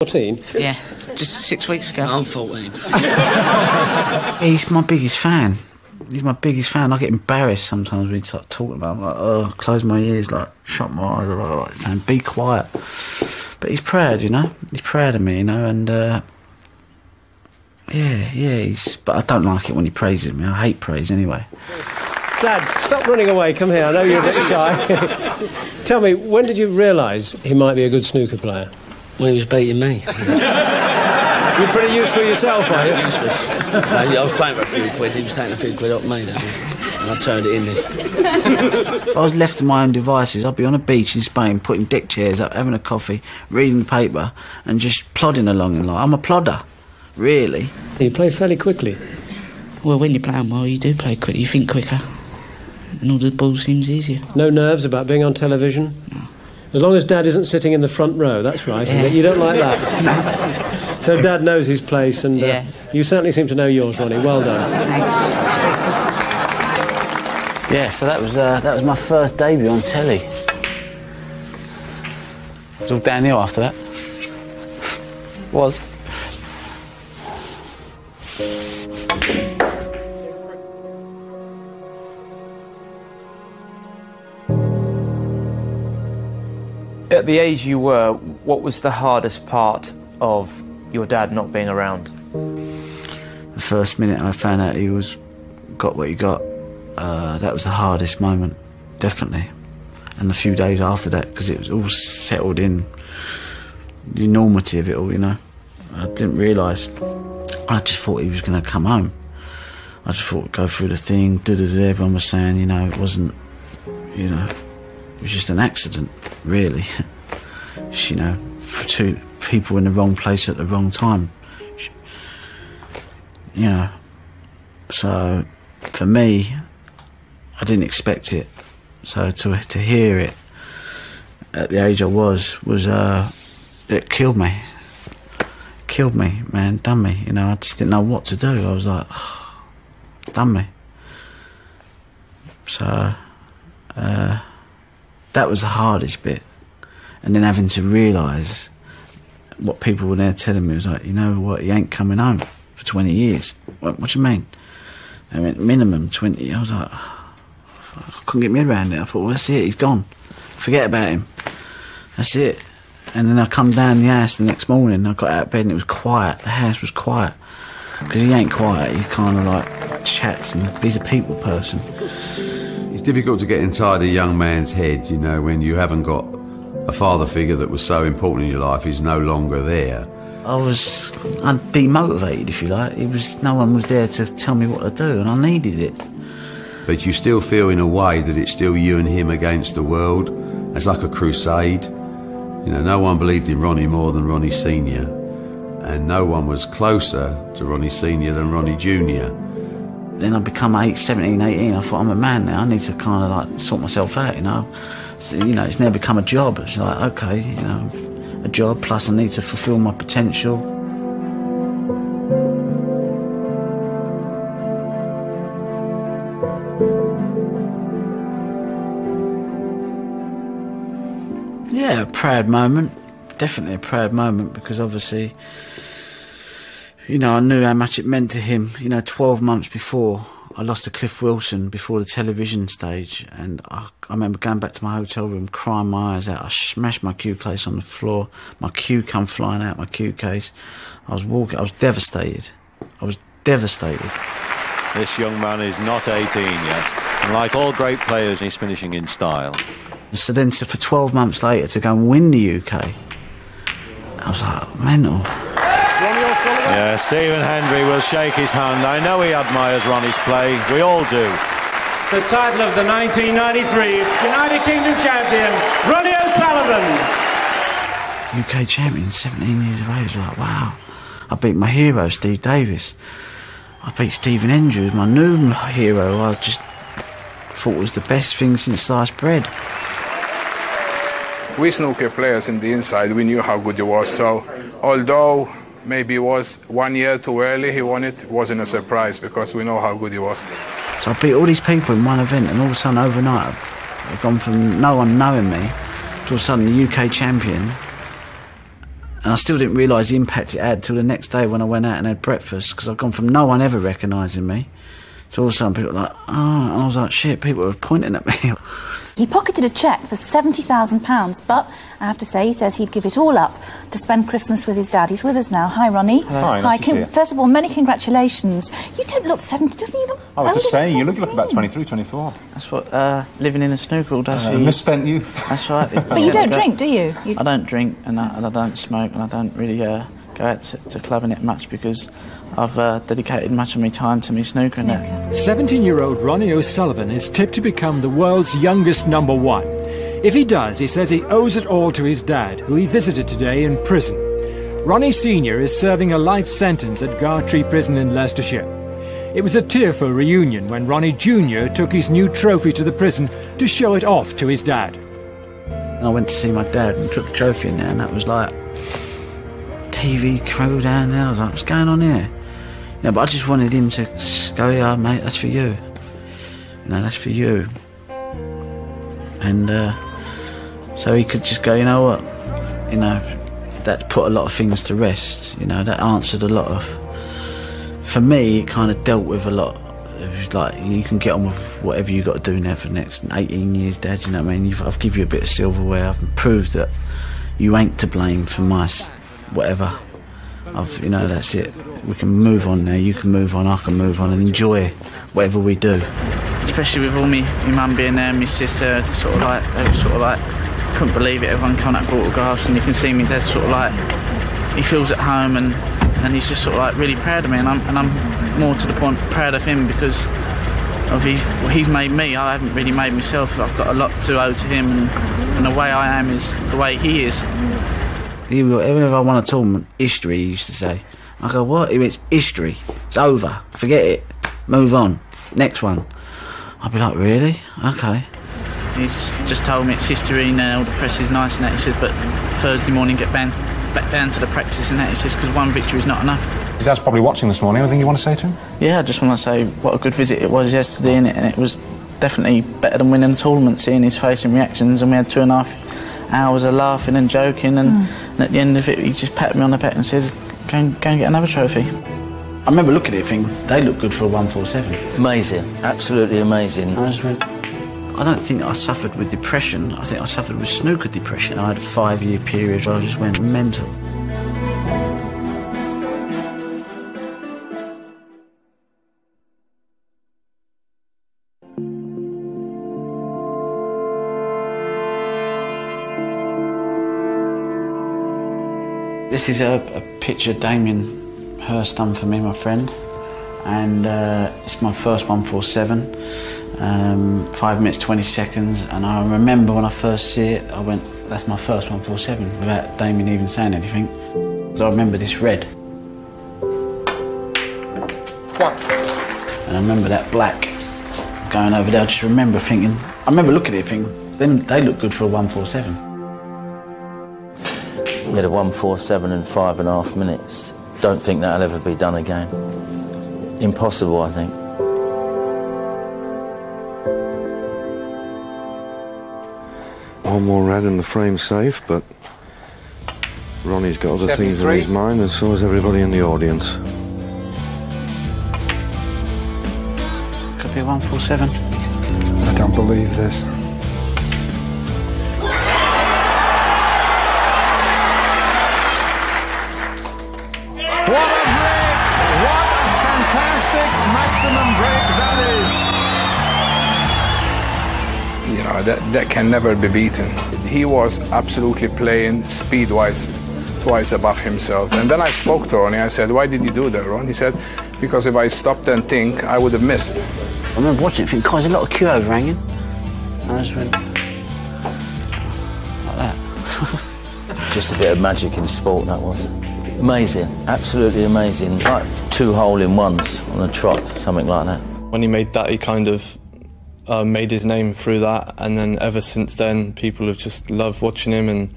14? Yeah, just six weeks ago. I'm 14. He's my biggest fan. He's my biggest fan. I get embarrassed sometimes when he start talking about. Him. I'm like, oh, close my ears, like shut my eyes, like, saying, be quiet. But he's proud, you know. He's proud of me, you know, and uh, yeah, yeah. He's. But I don't like it when he praises me. I hate praise anyway. Dad, stop running away. Come here. I know you're a bit shy. Tell me, when did you realise he might be a good snooker player? When he was beating me. You're pretty useful yourself, are you? Useless. No, I was playing for a few quid, he was taking a few quid off me, though. And I turned it in there. If I was left to my own devices, I'd be on a beach in Spain, putting deck chairs up, having a coffee, reading the paper, and just plodding along in life. I'm a plodder, really. You play fairly quickly. Well, when you're playing well, you do play quicker. You think quicker, and all the ball seems easier. No nerves about being on television? As long as Dad isn't sitting in the front row, that's right. isn't? You don't like that. so Dad knows his place, and uh, Yeah. you certainly seem to know yours, Ronnie. Well done. Thanks. Yeah, so that was uh, that was my first debut on telly. It was all downhill after that. was. At the age you were, what was the hardest part of your dad not being around? The first minute I found out he was got what he got, uh, that was the hardest moment, definitely. And a few days after that, because it was all settled in, the enormity of it all, you know. I didn't realise. I just thought he was going to come home. I just thought go through the thing, da da. Everyone was saying, you know, it wasn't, you know, it was just an accident, really. You know, for two people in the wrong place at the wrong time. You know, so for me, I didn't expect it. So to to hear it at the age I was was uh, it killed me. Killed me, man, done me. You know, I just didn't know what to do. I was like, done me. So uh, that was the hardest bit, and then having to realise what people were there telling me was like, you know what, he ain't coming home for 20 years. What, what do you mean? I mean, minimum 20. I was like, I couldn't get my head around it. I thought, well, that's it, he's gone. Forget about him. That's it. And then I come down the house the next morning, I got out of bed and it was quiet. The house was quiet. Because he ain't quiet, he kind of like chats and he's a people person. It's difficult to get inside a young man's head, you know, when you haven't got a father figure that was so important in your life is no longer there. I was I'm demotivated, if you like. It was no one was there to tell me what to do, and I needed it. But you still feel in a way that it's still you and him against the world. It's like a crusade. You know, no one believed in Ronnie more than Ronnie Senior, and no one was closer to Ronnie Senior than Ronnie Junior. Then I become eight, 17, 18. I thought I'm a man now. I need to kind of like sort myself out, you know. So, you know, it's now become a job. It's like okay, you know, a job plus I need to fulfil my potential. Yeah, a proud moment. Definitely a proud moment because obviously, you know, I knew how much it meant to him. You know, 12 months before, I lost to Cliff Wilson before the television stage, and I, I remember going back to my hotel room, crying my eyes out. I smashed my cue case on the floor. My cue come flying out, my cue case. I was walking, I was devastated. I was devastated. This young man is not 18 yet. And like all great players, he's finishing in style. So then, to, for 12 months later, to go and win the UK, I was like, mental. Yeah, Stephen Hendry will shake his hand. I know he admires Ronnie's play. We all do. The title of the 1993 United Kingdom champion, Ronnie O'Sullivan. UK champion, 17 years of age. Like, wow. I beat my hero, Steve Davis. I beat Stephen Andrews, my new hero. I just thought was the best thing since sliced bread. We snooker players in the inside, we knew how good you were. So, although maybe it was one year too early, he won it, it wasn't a surprise because we know how good he was. So I beat all these people in one event, and all of a sudden, overnight, I've gone from no one knowing me to all of a sudden the UK champion. And I still didn't realise the impact it had till the next day when I went out and had breakfast because I'd gone from no one ever recognising me to all of a sudden people were like, oh, and I was like, shit, people were pointing at me. He pocketed a cheque for £70,000, but I have to say, he says he'd give it all up to spend Christmas with his dad. He's with us now. Hi, Ronnie. Hi, nice to see you. First of all, many congratulations. You don't look 70, doesn't he? Look I was just saying, you look, you look 17. about 23, 24. That's what uh, living in a snooker all does Uh, for you. misspent youth. That's right. But you don't drink, do you? you I don't drink and I, and I don't smoke and I don't really uh, go out to, to clubbing it much because I've uh, dedicated much of my time to me snooker and that. 17 year old Ronnie O'Sullivan is tipped to become the world's youngest number one. If he does, he says he owes it all to his dad, who he visited today in prison. Ronnie Sr. is serving a life sentence at Gartree Prison in Leicestershire. It was a tearful reunion when Ronnie Jr. took his new trophy to the prison to show it off to his dad. And I went to see my dad and took the trophy in there, and that was like TV crew down there. I was like, what's going on here? Know, but I just wanted him to go, yeah, mate, that's for you. You know, that's for you. And uh, so he could just go, you know what? You know, that put a lot of things to rest. You know, that answered a lot of. For me, it kind of dealt with a lot. It was like you can get on with whatever you got to do now for the next 18 years, Dad. You know what I mean? You've, I've give you a bit of silverware. I've proved that you ain't to blame for my whatever. I've, you know, that's it. We can move on now. You can move on. I can move on and enjoy whatever we do. Especially with all me, my mum being there and my sister, sort of like, they were sort of like, couldn't believe it. Everyone coming up for autographs and you can see me dad sort of like, he feels at home and, and he's just sort of like really proud of me and I'm, and I'm more to the point proud of him because of his, he's made me. I haven't really made myself. I've got a lot to owe to him and, and the way I am is the way he is. He even if I won a tournament, history, he used to say. I go, what? It's history. It's over. Forget it. Move on. Next one. I'd be like, really? Okay. He's just told me it's history now, the press is nice and that. He said, but Thursday morning get back, back down to the practice and that. He says, because one victory is not enough. Your dad's probably watching this morning. Anything you want to say to him? Yeah, I just want to say what a good visit it was yesterday, and it, and it was definitely better than winning the tournament, seeing his face and reactions. And we had two and a half hours of laughing and joking, and, and at the end of it, he just patted me on the back and says, go and, go and get another trophy. I remember looking at it thinking, they look good for a 147. Amazing, absolutely amazing. I just went, I don't think I suffered with depression. I think I suffered with snooker depression. I had a five year period where I just went mental. This is a, a picture Damien Hirst done for me, my friend, and uh, it's my first 147, um, five minutes 20 seconds. And I remember when I first see it, I went, "That's my first 147," without Damien even saying anything. So I remember this red, and I remember that black going over there. I just remember thinking, I remember looking at it thinking, them they look good for a 147. We had a 147 in five and a half minutes. Don't think that'll ever be done again. Impossible, I think. One more red and the frame's safe, but Ronnie's got other things on his mind, and so has everybody in the audience. Could be a 147. I don't believe this. Is! That, that can never be beaten. He was absolutely playing speed-wise twice above himself. And then I spoke to Ronnie. I said, why did you do that, Ron? He said, because if I stopped and think, I would have missed. I remember watching it thinking, God, there's a lot of cue overhanging. And I just went, like that. Just a bit of magic in sport, that was. Amazing, absolutely amazing. Like two hole in ones on a trot, something like that. When he made that, he kind of uh, made his name through that, and then ever since then, people have just loved watching him, and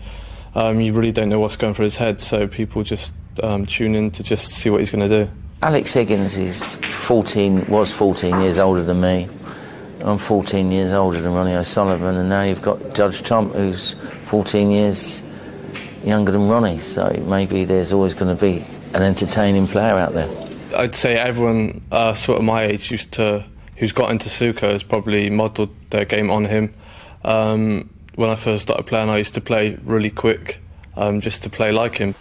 um, you really don't know what's going through his head, so people just um, tune in to just see what he's going to do. Alex Higgins is 14, was 14 years older than me. I'm 14 years older than Ronnie O'Sullivan, and now you've got Judd Trump, who's 14 years younger than Ronnie, so maybe there's always going to be an entertaining player out there. I'd say everyone uh, sort of my age used to, who's got into snooker has probably modelled their game on him. Um, when I first started playing, I used to play really quick, um, just to play like him.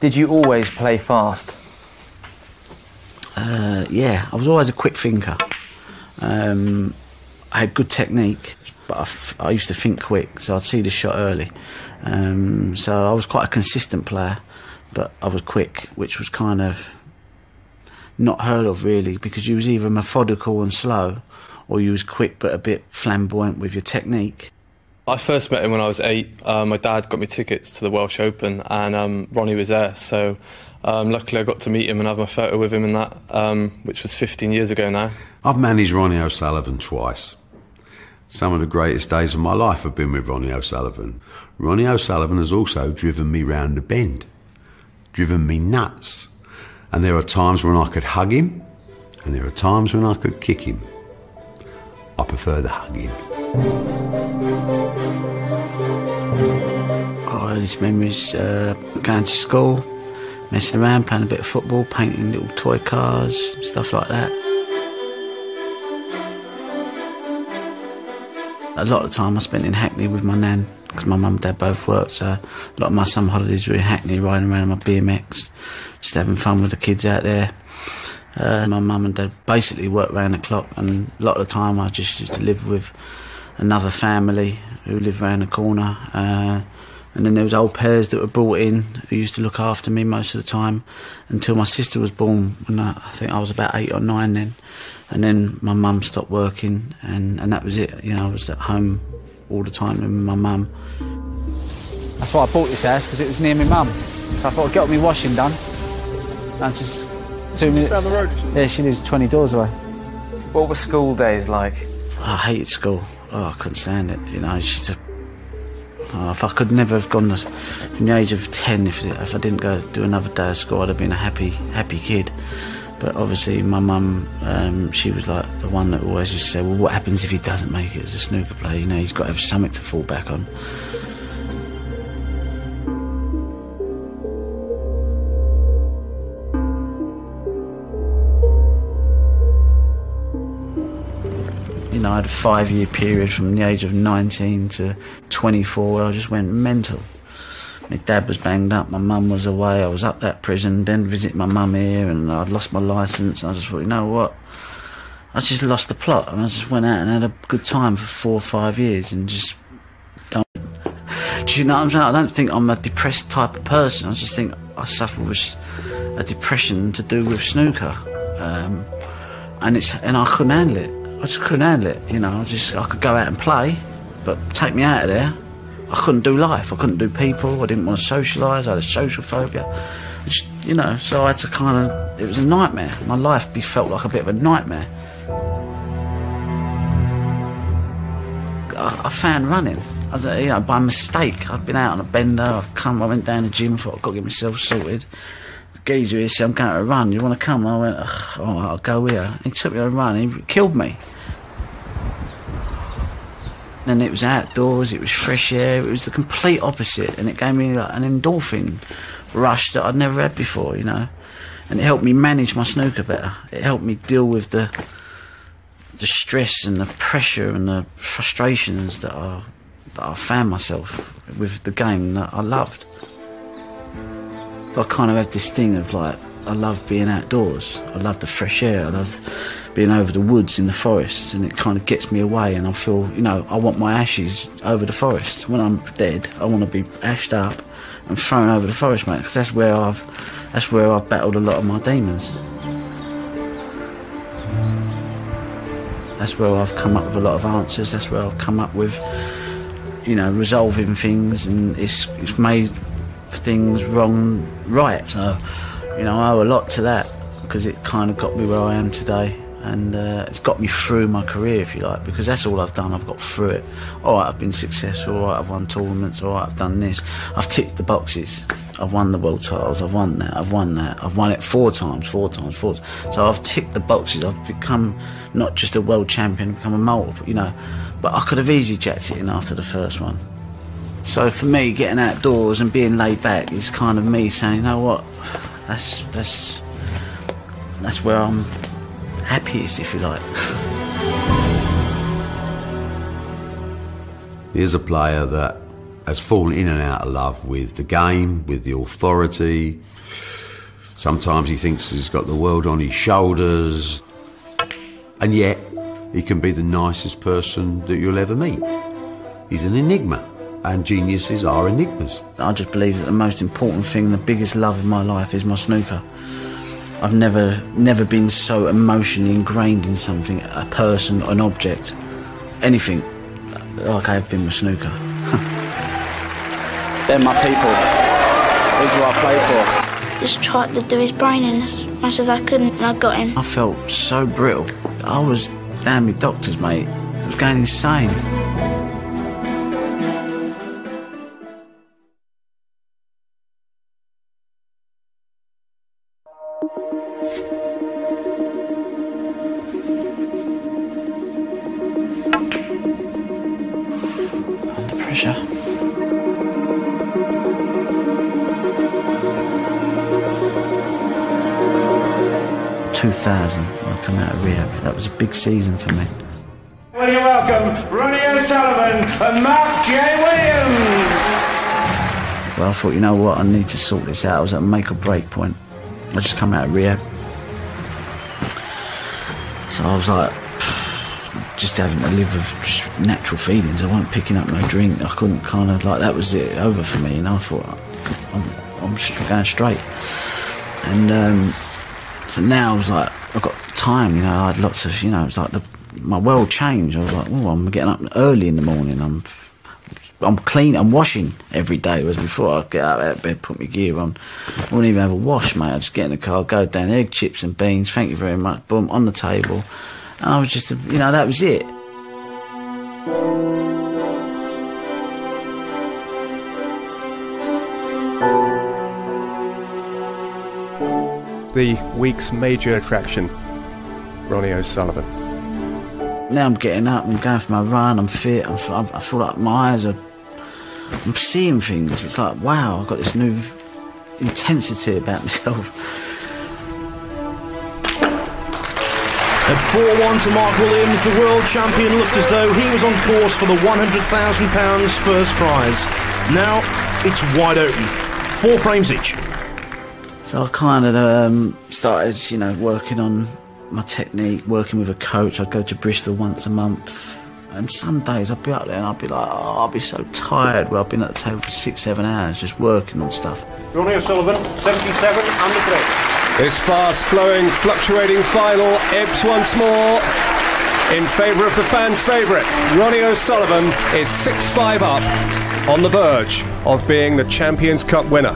Did you always play fast? Uh, yeah, I was always a quick thinker. Um, I had good technique, but I, f- I used to think quick, so I'd see the shot early. Um, so I was quite a consistent player, but I was quick, which was kind of not heard of really, because you was either methodical and slow, or you was quick but a bit flamboyant with your technique. I first met him when I was eight. Uh, my dad got me tickets to the Welsh Open, and um, Ronnie was there. So um, luckily, I got to meet him and have my photo with him and that, um, which was 15 years ago now. I've managed Ronnie O'Sullivan twice. Some of the greatest days of my life have been with Ronnie O'Sullivan. Ronnie O'Sullivan has also driven me round the bend, driven me nuts. And there are times when I could hug him, and there are times when I could kick him. I prefer the hugging. Oh, earliest memories uh, going to school, messing around, playing a bit of football, painting little toy cars, stuff like that. A lot of the time I spent in Hackney with my nan because my mum and dad both worked, so a lot of my summer holidays were in Hackney, riding around on my BMX, just having fun with the kids out there. Uh, my mum and dad basically worked round the clock, and a lot of the time I just used to live with another family who lived round the corner. Uh, and then there was au pairs that were brought in who used to look after me most of the time until my sister was born. When I, I think I was about eight or nine then, and then my mum stopped working, and, and that was it. You know, I was at home all the time with my mum. That's why I bought this house because it was near my mum. So I thought I'd get all my washing done. And just two minutes. down the road, Yeah, she lives 20 doors away. What were school days like? I hated school. Oh, I couldn't stand it. You know, it's just a, oh, if I could never have gone this, from the age of ten, if if I didn't go do another day of school, I'd have been a happy happy kid. But obviously, my mum, um, she was like the one that always used to say, "Well, what happens if he doesn't make it as a snooker player? You know, he's got to have something to fall back on." You know, I had a five year period from the age of 19 to 24 where I just went mental. My dad was banged up, my mum was away, I was up that prison, then visit my mum here, and I'd lost my licence. I just thought, you know what? I just lost the plot, and I just went out and had a good time for four or five years and just don't. Do you know what I'm saying? I don't think I'm a depressed type of person. I just think I suffer with a depression to do with snooker. Um, and it's and I couldn't handle it. I just couldn't handle it. You know, I just I could go out and play, but take me out of there. I couldn't do life. I couldn't do people. I didn't want to socialise. I had a social phobia. You know, so I had to kind of. It was a nightmare. My life be felt like a bit of a nightmare. I, I found running. I, you know, by mistake, I'd been out on a bender. I come. I went down the gym. Thought I've got to get myself sorted. The geezer here said, "I'm going to run. You want to come?" I went, Ugh, "All right, I'll go here." He took me on a run. He killed me. And it was outdoors, it was fresh air, it was the complete opposite, and it gave me like an endorphin rush that I'd never had before, you know. And it helped me manage my snooker better. It helped me deal with the the stress and the pressure and the frustrations that I that I found myself with the game that I loved. I kind of had this thing of like I love being outdoors. I love the fresh air. I love being over the woods in the forest, and it kind of gets me away. And I feel, you know, I want my ashes over the forest. When I'm dead, I want to be ashed up and thrown over the forest, mate, because that's where I've that's where I've battled a lot of my demons. That's where I've come up with a lot of answers. That's where I've come up with, you know, resolving things, and it's it's made things wrong right. So, you know, I owe a lot to that because it kind of got me where I am today. And uh, it's got me through my career, if you like, because that's all I've done. I've got through it. All right, I've been successful. All right, I've won tournaments. All right, I've done this. I've ticked the boxes. I've won the world titles. I've won that. I've won that. I've won it four times, four times, four times. So I've ticked the boxes. I've become not just a world champion, I've become a multiple, you know. But I could have easily jacked it in after the first one. So for me, getting outdoors and being laid back is kind of me saying, you know what, that's that's that's where I'm happiest, if you like. Here's a player that has fallen in and out of love with the game, with the authority. Sometimes he thinks he's got the world on his shoulders. And yet, he can be the nicest person that you'll ever meet. He's an enigma, and geniuses are enigmas. I just believe that the most important thing, the biggest love in my life is my snooker. I've never, never been so emotionally ingrained in something, a person, an object, anything, like I have been with snooker. They're my people. These are I play for. Just tried to do his brain in as much as I could, and I got him. I felt so brittle. I was damn me doctors, mate. I was going insane. Was a big season for me. Will you welcome Ronnie O'Sullivan and Mark J. Williams? Well, I thought, you know what, I need to sort this out. I was at a make or break point. I just come out of rehab. So I was like, just having to live with just natural feelings. I wasn't picking up no drink. I couldn't kind of, like, that was it, over for me. And I thought, I'm, I'm just going straight. And um, so now I was like, I've got time, you know, I had lots of, you know, it's like the, my world changed. I was like, oh, I'm getting up early in the morning. I'm I'm clean. I'm washing every day. Whereas before, I'd get out of bed, put my gear on. I wouldn't even have a wash, mate. I'd just get in the car, go down, egg, chips, and beans. Thank you very much. Boom, on the table. And I was just, you know, that was it. The week's major attraction, Ronnie O'Sullivan. Now I'm getting up. I'm going for my run. I'm fit. I'm, I feel like my eyes are. I'm seeing things. It's like wow. I've got this new intensity about myself. At 4-1 to Mark Williams, the world champion looked as though he was on course for the £100,000 first prize. Now, it's wide open. Four frames each. So I kind of um, started, you know, working on my technique, working with a coach. I'd go to Bristol once a month. And some days I'd be up there and I'd be like, oh, I'll be so tired. Well, I've been at the table for six, seven hours just working on stuff. Ronnie O'Sullivan, 77 under the three. This fast-flowing, fluctuating final ebbs once more in favour of the fans' favourite. Ronnie O'Sullivan is 6-5 up on the verge of being the Champions Cup winner.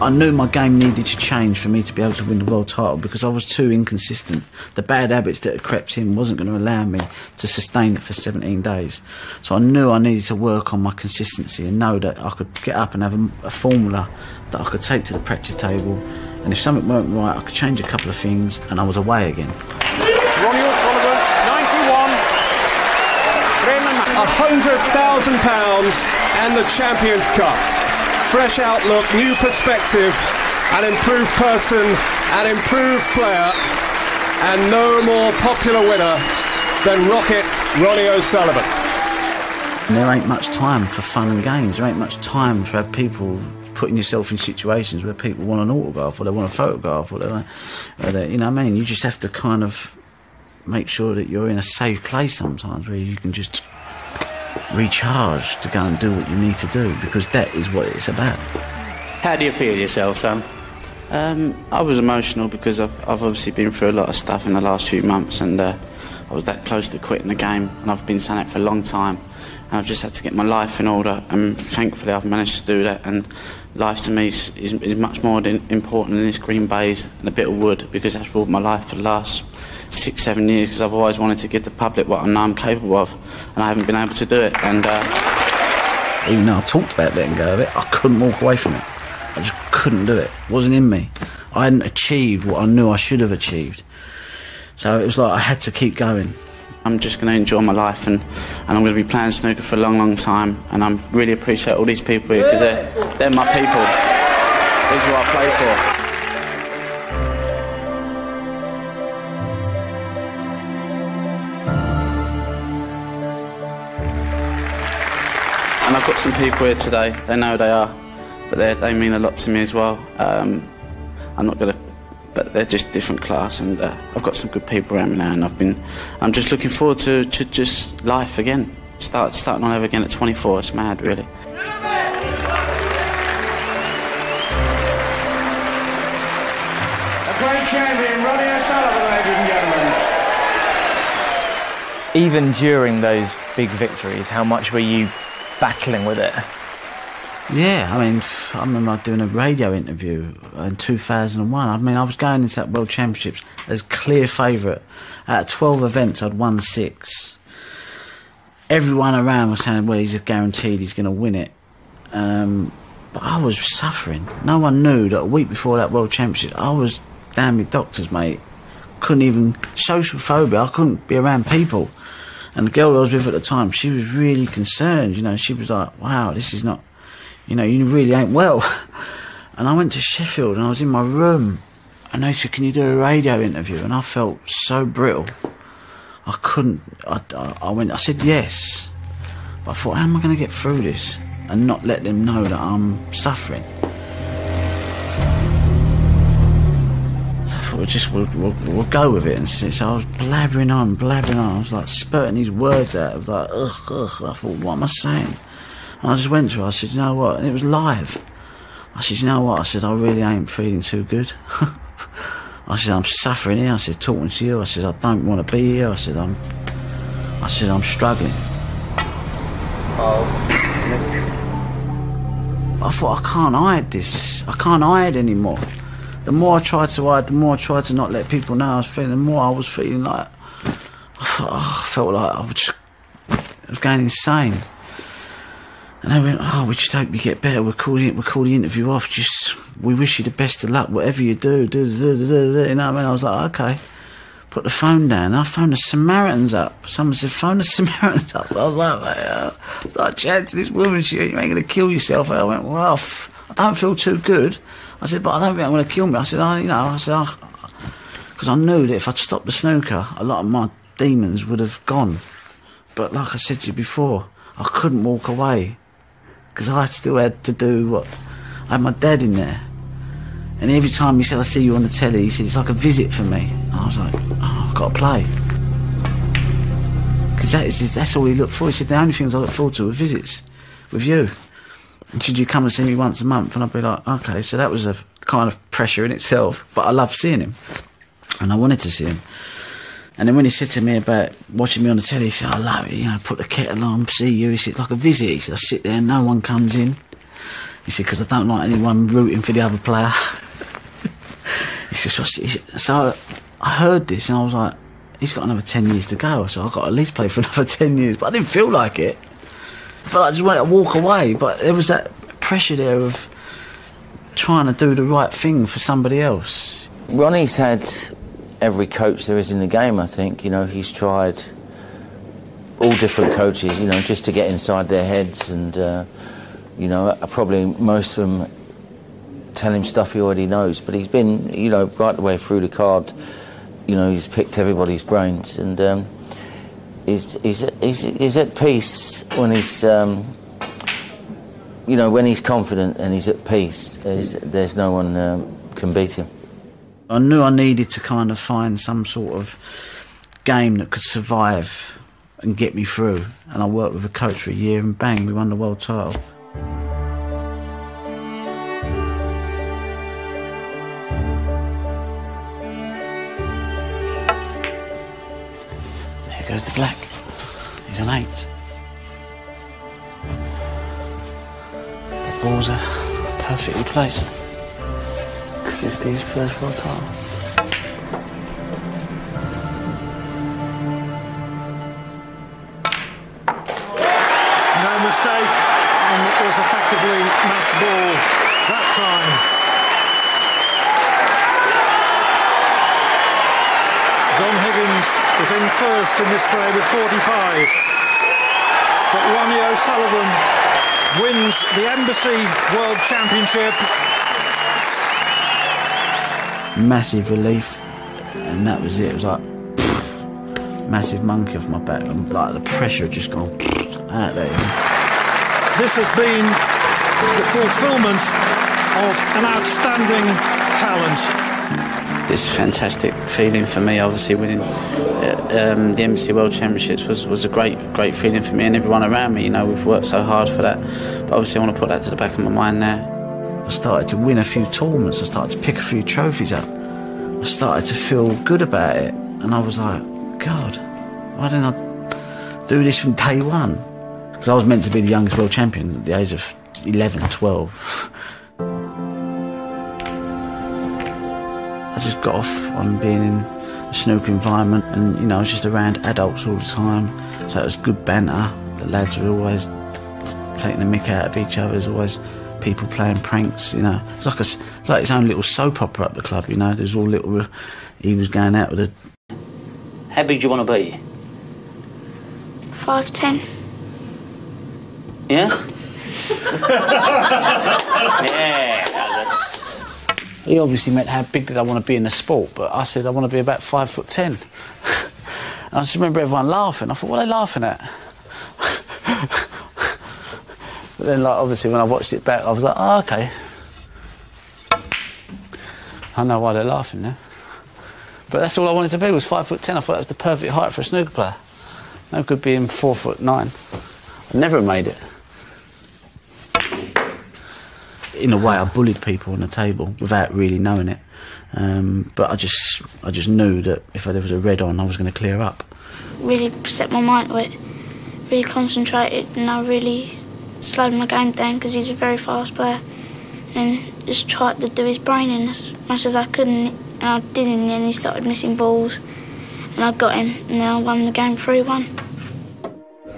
I knew my game needed to change for me to be able to win the world title because I was too inconsistent. The bad habits that had crept in wasn't going to allow me to sustain it for 17 days. So I knew I needed to work on my consistency and know that I could get up and have a, a formula that I could take to the practice table. And if something weren't right, I could change a couple of things and I was away again. Ronnie O'Sullivan, 91. A hundred thousand pounds and the Champions Cup. Fresh outlook, new perspective, an improved person, an improved player, and no more popular winner than Rocket Ronnie O'Sullivan. There ain't much time for fun and games. There ain't much time have people putting yourself in situations where people want an autograph or they want a photograph or they, or they you know what I mean. You just have to kind of make sure that you're in a safe place sometimes where you can just recharge to go and do what you need to do because that is what it's about. How do you feel yourself, Sam? Um, I was emotional because I've, I've obviously been through a lot of stuff in the last few months and uh, I was that close to quitting the game and I've been saying it for a long time and I've just had to get my life in order and thankfully I've managed to do that and life to me is, is, is much more important than this green baize and a bit of wood because that's ruled my life for the last six, seven years because I've always wanted to give the public what I know I'm capable of and I haven't been able to do it and uh, Even though I talked about letting go of it, I couldn't walk away from it. I just couldn't do it. It wasn't in me. I hadn't achieved what I knew I should have achieved. So it was like I had to keep going. I'm just going to enjoy my life and, and I'm going to be playing snooker for a long, long time. And I am really appreciate all these people here because they're, they're my people. This is what I play for. And I've got some people here today. They know they are, but they they mean a lot to me as well. Um, I'm not gonna, but they're just different class, and uh, I've got some good people around me now, and I've been. I'm just looking forward to, to just life again. Start starting all over again at 24. It's mad, really. A great champion, Ronnie O'Sullivan, ladies and gentlemen. Even during those big victories, how much were you battling with it? Yeah, I mean, I remember doing a radio interview in 2001. I mean, I was going into that World Championships as clear favourite. Out of 12 events, I'd won six. Everyone around was saying, well, he's guaranteed he's going to win it. Um, but I was suffering. No one knew that a week before that World Championship, I was down with doctors, mate. Couldn't even, social phobia, I couldn't be around people. And the girl I was with at the time, she was really concerned, you know, she was like, wow, this is not, you know, you really ain't well. And I went to Sheffield and I was in my room and they said, can you do a radio interview? And I felt so brittle. I couldn't, I, I, went, I said yes. But I thought, how am I going to get through this and not let them know that I'm suffering? We'll just, we'll, we'll, we'll go with it. And so I was blabbering on, blabbering on. I was like spurting these words out. I was like, ugh, ugh. I thought, what am I saying? And I just went to her. I said, you know what? And it was live. I said, you know what? I said, I really ain't feeling too good. I said, I'm suffering here. I said, talking to you. I said, I don't want to be here. I said, I'm, I said, I'm struggling. Oh, I thought, I can't hide this. I can't hide anymore. The more I tried to hide, the more I tried to not let people know I was feeling, the more I was feeling like, I, oh, I felt like I was just, I was going insane. And they went, oh, we just hope you get better. We'll call, the, we'll call the interview off. Just, we wish you the best of luck, whatever you do. do, do, do, do, do. You know what I mean? I was like, okay. Put the phone down. And I phoned the Samaritans up. Someone said, phone the Samaritans up. So I was like, mate, uh, I was chatting to this woman. She, you ain't to kill yourself. I went, well, f- I don't feel too good. I said, but I don't think I'm going to kill me. I said, I, you know, I said, because I knew that if I'd stopped the snooker, a lot of my demons would have gone. But like I said to you before, I couldn't walk away because I still had to do what I had my dad in there. And every time he said, I see you on the telly, he said, it's like a visit for me. And I was like, oh, I've got to play. Because that is, that's all he looked for. He said, the only things I look forward to are visits with you. Should you come and see me once a month? And I'd be like, okay. So that was a kind of pressure in itself. But I loved seeing him. And I wanted to see him. And then when he said to me about watching me on the telly, he said, I love it, you know, put the kettle on, see you. He said, like a visit. He said, I sit there, no one comes in. He said, because I don't like anyone rooting for the other player. he said, so, I I heard this and I was like, he's got another 10 years to go, so I've got to at least play for another 10 years. But I didn't feel like it. Felt like I just wanted to walk away, but there was that pressure there of trying to do the right thing for somebody else. Ronnie's had every coach there is in the game, I think. You know, he's tried all different coaches, you know, just to get inside their heads. And, uh, you know, probably most of them tell him stuff he already knows. But he's been, you know, right the way through the card. You know, he's picked everybody's brains. And um, he's, he's, he's, he's at peace when he's. Um, you know, when he's confident and he's at peace, there's, there's no one um, can beat him. I knew I needed to kind of find some sort of game that could survive and get me through. And I worked with a coach for a year, and bang, we won the world title. Goes the black. He's an eight. The balls are perfectly placed. This be his first world title? First in this fray with 45. But Ronnie O'Sullivan wins the Embassy World Championship. Massive relief, and that was it. It was like massive monkey off my back, and like the pressure had just gone out there. This has been the fulfilment of an outstanding talent. It's a fantastic feeling for me. Obviously, winning uh, um, the Embassy World Championships was, was a great great feeling for me and everyone around me. You know, we've worked so hard for that, but obviously, I want to put that to the back of my mind now. I started to win a few tournaments. I started to pick a few trophies up. I started to feel good about it, and I was like, God, why didn't I do this from day one? Because I was meant to be the youngest world champion at the age of 11, 12. I just got off on being in a snooker environment, and you know, I was just around adults all the time. So it was good banter. The lads were always t- taking the mick out of each other. There's always people playing pranks. You know, it's like a, s- it's like its own little soap opera at the club. You know, there's all little. He was going out with a How big do you want to be? Five ten. Yeah? yeah. He obviously meant how big did I want to be in the sport, but I said I want to be about five foot ten. and I just remember everyone laughing. I thought, what are they laughing at? but then, like, obviously, when I watched it back, I was like, oh, okay. I know why they're laughing now. But that's all I wanted to be was five foot ten. I thought that was the perfect height for a snooker player. No good being four foot nine. I never made it. In a way, I bullied people on the table without really knowing it. Um, but I just, I just knew that if there was a red on, I was going to clear up. Really set my mind to it. Really concentrated, and I really slowed my game down because he's a very fast player. And just tried to do his brain in as much as I could, and and I did. And then he started missing balls, and I got him, and then I won the game three one.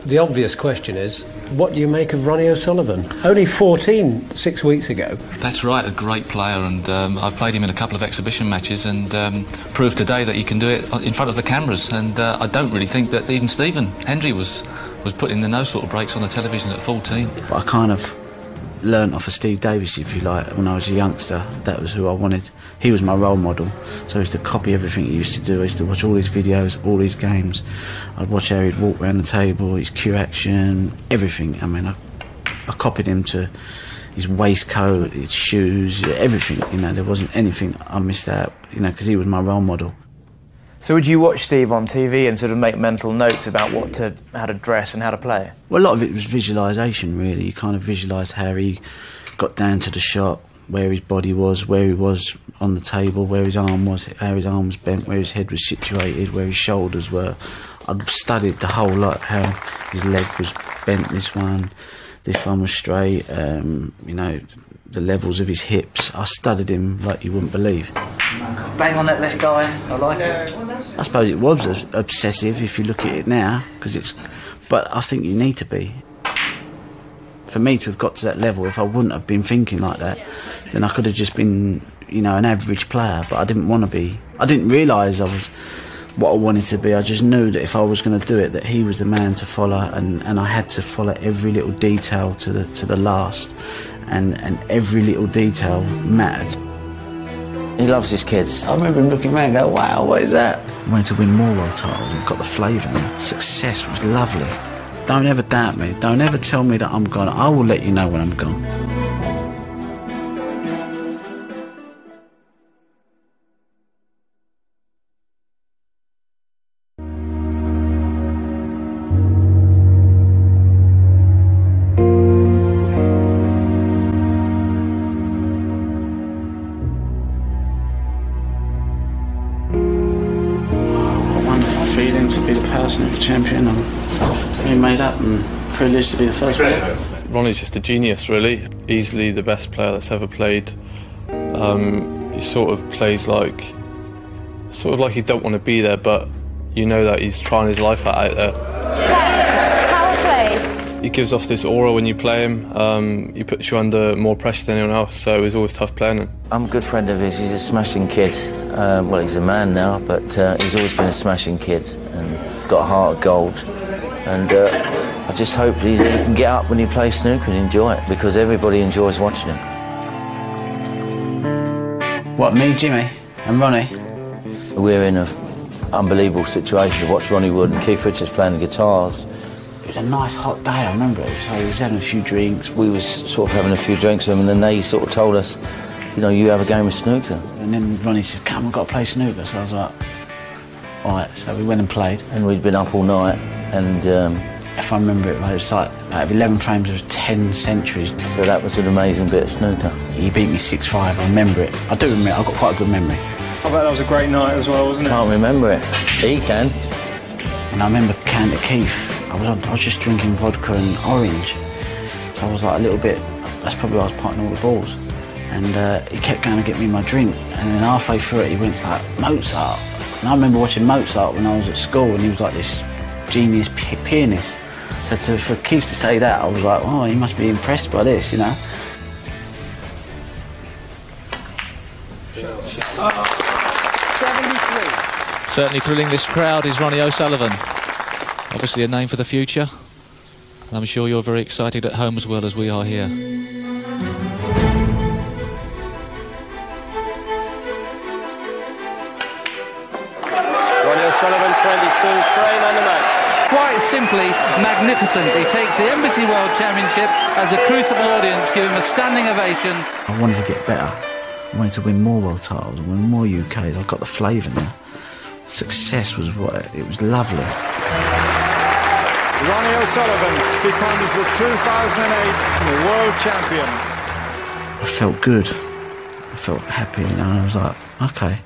The obvious question is, what do you make of Ronnie O'Sullivan? Only 14 six weeks ago. That's right, a great player, and um, I've played him in a couple of exhibition matches and um, proved today that he can do it in front of the cameras. And uh, I don't really think that even Stephen Hendry was was putting the no sort of breaks on the television at 14. But I kind of learnt off of Steve Davis, if you like, when I was a youngster. That was who I wanted. He was my role model, so I used to copy everything he used to do. I used to watch all his videos, all his games. I'd watch how he'd walk around the table, his cue action, everything. I mean, I, I copied him to his waistcoat, his shoes, everything. You know, there wasn't anything I missed out. You know, because he was my role model. So would you watch Steve on TV and sort of make mental notes about what to, how to dress and how to play? Well, a lot of it was visualisation, really. You kind of visualised how he got down to the shot, where his body was, where he was on the table, where his arm was, how his arm was bent, where his head was situated, where his shoulders were. I'd studied the whole lot, how his leg was bent, this one, this one was straight, um, you know, the levels of his hips. I studied him like you wouldn't believe. Bang on that left eye. I like it. I suppose it was obsessive if you look at it now, because it's. But I think you need to be. For me to have got to that level, if I wouldn't have been thinking like that, then I could have just been, you know, an average player. But I didn't want to be. I didn't realise I was what I wanted to be. I just knew that if I was going to do it, that he was the man to follow, and, and I had to follow every little detail to the to the last, and and every little detail mattered. He loves his kids. I remember him looking around and go, wow, what is that? Wanted to win more world titles and got the flavour now. Success was lovely. Don't ever doubt me. Don't ever tell me that I'm gone. I will let you know when I'm gone. Champion. I'm really made up and privileged to be the first player. Ronnie's just a genius, really. Easily the best player that's ever played. Um, he sort of plays like, sort of like he don't want to be there, but you know that he's trying his life out out there. Power play. he gives off this aura when you play him. Um, he puts you under more pressure than anyone else, so it was always tough playing him. I'm a good friend of his. He's a smashing kid. Um, well, he's a man now, but uh, he's always been a smashing kid and got a heart of gold. And uh, I just hope he, he can get up when he plays snooker and enjoy it because everybody enjoys watching him. What, me, Jimmy, and Ronnie? We're in an unbelievable situation to watch Ronnie Wood and Keith Richards playing the guitars. It was a nice hot day, I remember it. So he was having a few drinks. We was sort of having a few drinks with him and then they sort of told us, you know, you have a game of snooker. And then Ronnie said, come, we've got to play snooker. So I was like, all right. So we went and played. And we'd been up all night and... Um, if I remember it right, it was like out of 11 frames of 10 centuries. So that was an amazing bit of snooker. He beat me 6-5, I remember it. I do remember it, I've got quite a good memory. I bet that was a great night as well, wasn't it? Can't remember it. He can. And I remember Counter Keith, I was, I was just drinking vodka and orange. So I was like a little bit, that's probably why I was potting all the balls. And uh, he kept going to get me my drink. And then halfway through it, he went like, Mozart. And I remember watching Mozart when I was at school and he was like this genius pianist. So to, for Keith to say that, I was like, oh, he must be impressed by this, you know. Certainly thrilling this crowd is Ronnie O'Sullivan. Obviously a name for the future. And I'm sure you're very excited at home as well as we are here. Simply magnificent. He takes the Embassy World Championship as the Crucible audience give him a standing ovation. I wanted to get better. I wanted to win more world titles and win more UKs. I got the flavour now. Success was what it was lovely. Ronnie O'Sullivan becomes the 2008 world champion. I felt good. I felt happy, you know, and I was like, okay.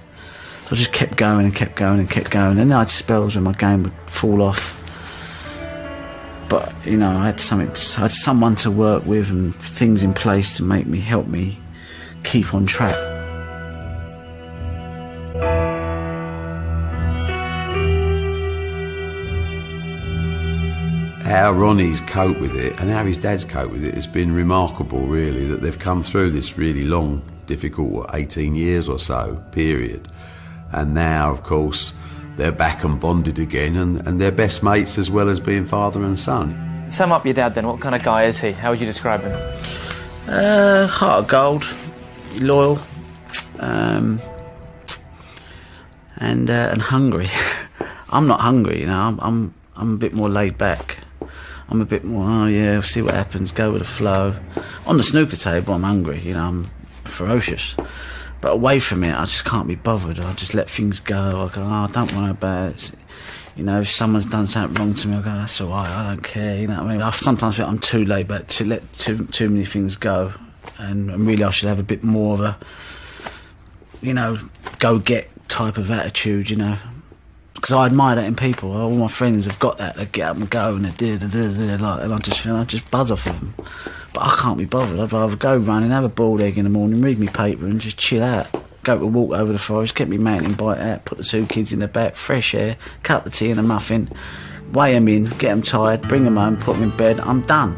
So I just kept going and kept going and kept going. And then I had spells when my game would fall off. But, you know, I had something, I had someone to work with and things in place to make me, help me keep on track. how Ronnie's coped with it and how his dad's coped with it has been remarkable, really, that they've come through this really long, difficult, what, 18 years or so period. And now, of course, they're back and bonded again and, and they're best mates as well as being father and son. Sum up your dad then. What kind of guy is he? How would you describe him? Uh, heart of gold, loyal, um, and uh, and hungry. I'm not hungry, you know. I'm, I'm I'm a bit more laid back. I'm a bit more, oh yeah, we'll see what happens, go with the flow. On the snooker table, I'm hungry, you know, I'm ferocious. But away from it, I just can't be bothered. I just let things go. I go, oh, don't worry about it. You know, if someone's done something wrong to me, I go, that's all right, I don't care. You know what I mean? I sometimes feel I'm too laid back to let too, too many things go. And, and really, I should have a bit more of a, you know, go get type of attitude, you know because I admire that in people. All my friends have got that. They get up and go and they do, do, do, do, like, and I just feel I just buzz off of them. But I can't be bothered. I'd rather go running, have a boiled egg in the morning, read me paper, and just chill out. Go to a walk over the forest, get me mountain bike out, put the two kids in the back, fresh air, cup of tea and a muffin, weigh them in, get them tired, bring them home, put them in bed. I'm done.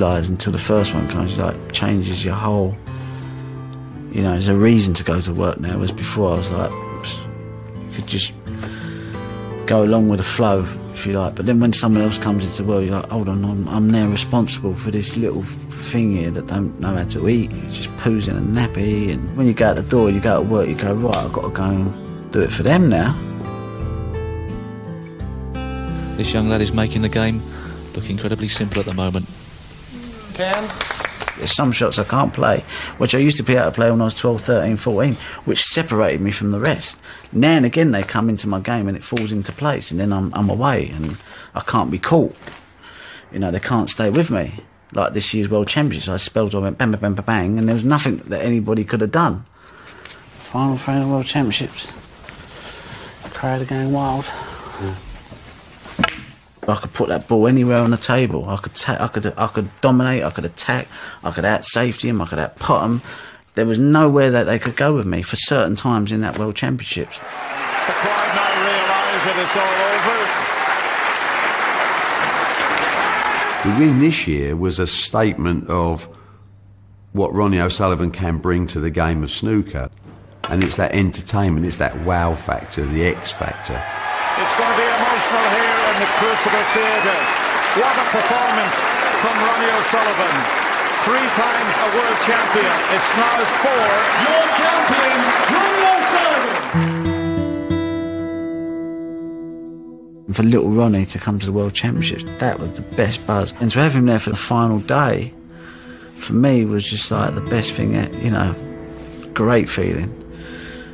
Realise until the first one comes, like changes your whole. You know, there's a reason to go to work now. Whereas before, I was like, you could just go along with the flow, if you like. But then when someone else comes into the world, you're like, hold on, I'm, I'm now responsible for this little thing here that don't know how to eat. You just poos in a nappy, and when you go out the door, you go to work, you go right, I've got to go and do it for them now. This young lad is making the game look incredibly simple at the moment. Ken? There's some shots I can't play, which I used to be able to play when I was 12, 13, 14, which separated me from the rest. Now and again they come into my game and it falls into place, and then I'm, I'm away and I can't be caught. You know, they can't stay with me. Like this year's World Championships, I spelled, I went bang, bang, bang, bang, bang, and there was nothing that anybody could have done. Final frame of World Championships. The crowd are going wild. I could put that ball anywhere on the table. I could ta- I could I could dominate. I could attack. I could out safety him. I could out pot him. There was nowhere that they could go with me for certain times in that World Championships. The crowd now realise that it's all over. The win this year was a statement of what Ronnie O'Sullivan can bring to the game of snooker. And it's that entertainment, it's that wow factor, the X factor. It's going to be emotional here in the Crucible Theatre. What a performance from Ronnie O'Sullivan. Three times a world champion. It's now four. Your champion, Ronnie O'Sullivan. For little Ronnie to come to the World Championships, that was the best buzz. And to have him there for the final day, for me, was just like the best thing, you know, great feeling.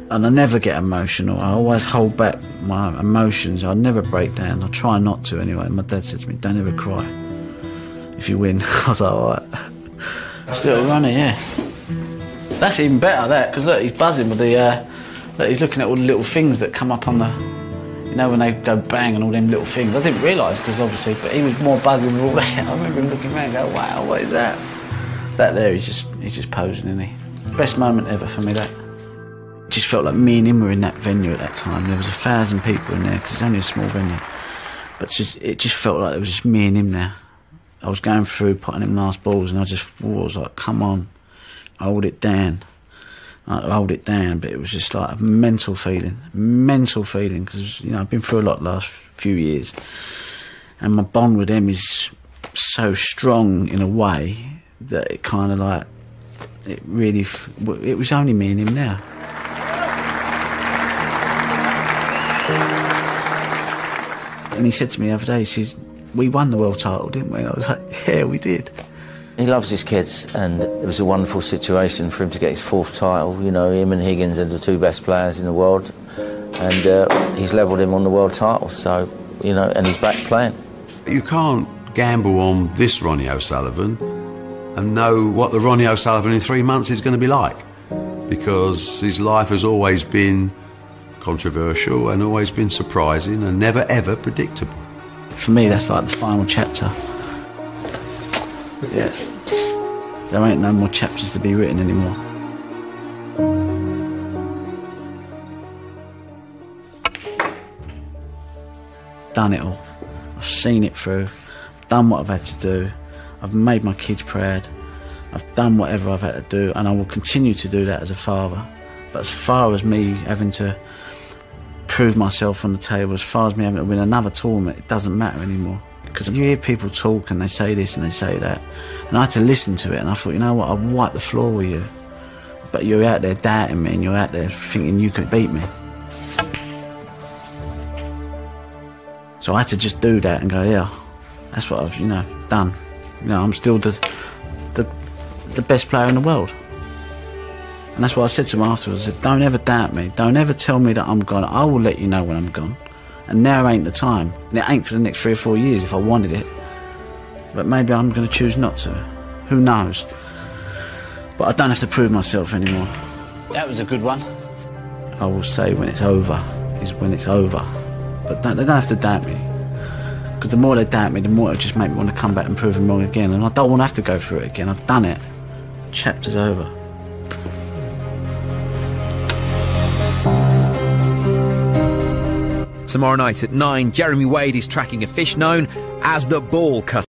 And I never get emotional. I always hold back my emotions. I never break down. I try not to anyway. My dad said to me, don't ever cry. If you win, I was like, all right. It's little Ronnie, yeah. That's even better, that, because look, he's buzzing with the, uh, look, he's looking at all the little things that come up on the, you know, when they go bang and all them little things. I didn't realise, because obviously, but he was more buzzing with all that. I remember him looking around and go, wow, what is that? That there, he's just, he's just posing, isn't he? Best moment ever for me, that. Just felt like me and him were in that venue at that time. There was a thousand people in there, because it's only a small venue. But just, it just felt like it was just me and him there. I was going through putting him last balls, and I just was like, "Come on, hold it down, like, hold it down." But it was just like a mental feeling, mental feeling, because you know I've been through a lot last few years, and my bond with him is so strong in a way that it kind of like it really. It was only me and him now. And he said to me the other day, he says, "We won the world title, didn't we?" And I was like, "Yeah, we did." He loves his kids, and it was a wonderful situation for him to get his fourth title. You know, him and Higgins are the two best players in the world, and uh, he's levelled him on the world title. So, you know, and he's back playing. You can't gamble on this Ronnie O'Sullivan and know what the Ronnie O'Sullivan in three months is going to be like. Because his life has always been controversial and always been surprising and never ever predictable. For me, that's like the final chapter. Yeah. There ain't no more chapters to be written anymore. Done it all. I've seen it through. Done what I've had to do. I've made my kids proud. I've done whatever I've had to do, and I will continue to do that as a father. But as far as me having to prove myself on the table, as far as me having to win another tournament, it doesn't matter anymore. Because you hear people talk and they say this and they say that. And I had to listen to it and I thought, you know what, I'll wipe the floor with you. But you're out there doubting me and you're out there thinking you could beat me. So I had to just do that and go, yeah, that's what I've, you know, done. You know, I'm still the, the, the best player in the world. And that's what I said to him afterwards. I said, don't ever doubt me. Don't ever tell me that I'm gone. I will let you know when I'm gone. And now ain't the time. And it ain't for the next three or four years if I wanted it. But maybe I'm going to choose not to. Who knows? But I don't have to prove myself anymore. That was a good one. I will say when it's over is when it's over. But don't, they don't have to doubt me. Because the more they doubt me, the more it just make me want to come back and prove them wrong again. And I don't want to have to go through it again. I've done it. Chapter's over. Tomorrow night at 9, Jeremy Wade is tracking a fish known as the ball cutter.